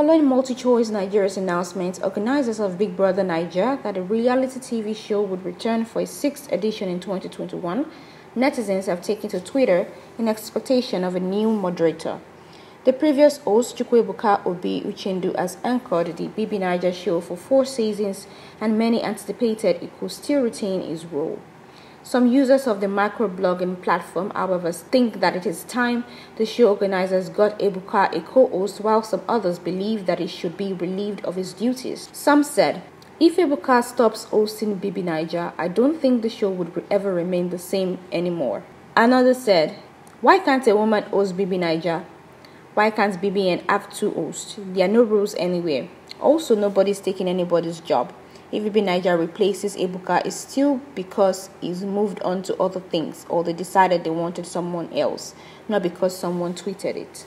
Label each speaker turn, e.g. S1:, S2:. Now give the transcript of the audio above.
S1: Following MultiChoice Nigeria's announcement, organizers of Big Brother Nigeria that a reality TV show would return for a sixth edition in 2021, netizens have taken to Twitter in expectation of a new moderator. The previous host, Chukwuebuka Obi Uchendu, has anchored the BBNaija show for four seasons, and many anticipated he could still retain his role. Some users of the microblogging platform, however, think that it is time the show organizers got Ebuka a co-host, while some others believe that he should be relieved of his duties. Some said, if Ebuka stops hosting BBNaija, I don't think the show would ever remain the same anymore. Another said, why can't a woman host BBNaija? Why can't BBN have two hosts? There are no rules anywhere. Also, nobody's taking anybody's job. BBNaija replaces Ebuka, it's still because he's moved on to other things or they decided they wanted someone else, not because someone tweeted it.